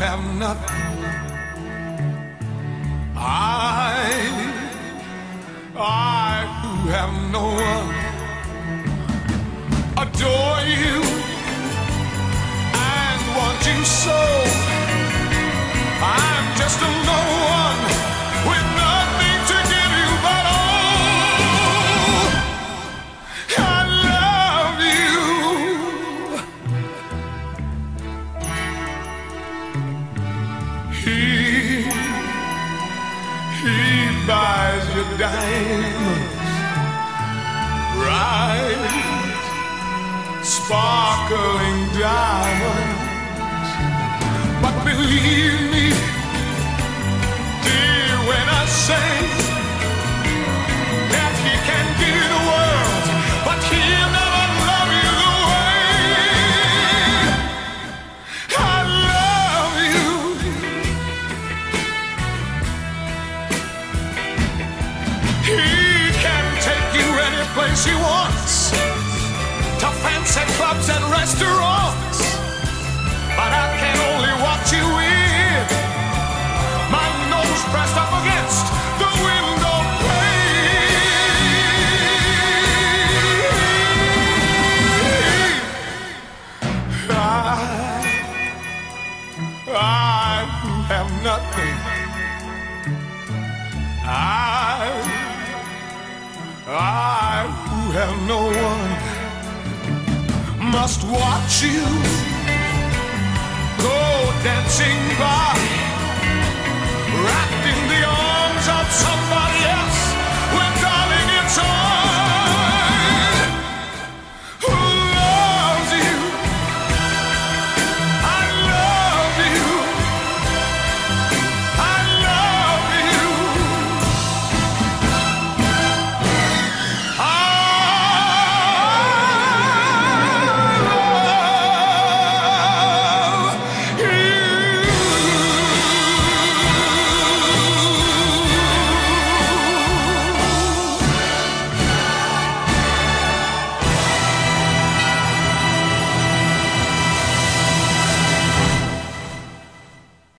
have nothing. I, I who have no one, adore you and want you so. He, he buys your diamonds, bright, sparkling diamonds. But believe any place he wants, to fancy clubs and restaurants. But I can only watch you in, my nose pressed up against the window pane. I, I have nothing. I, I have no one. Must watch you go dancing by,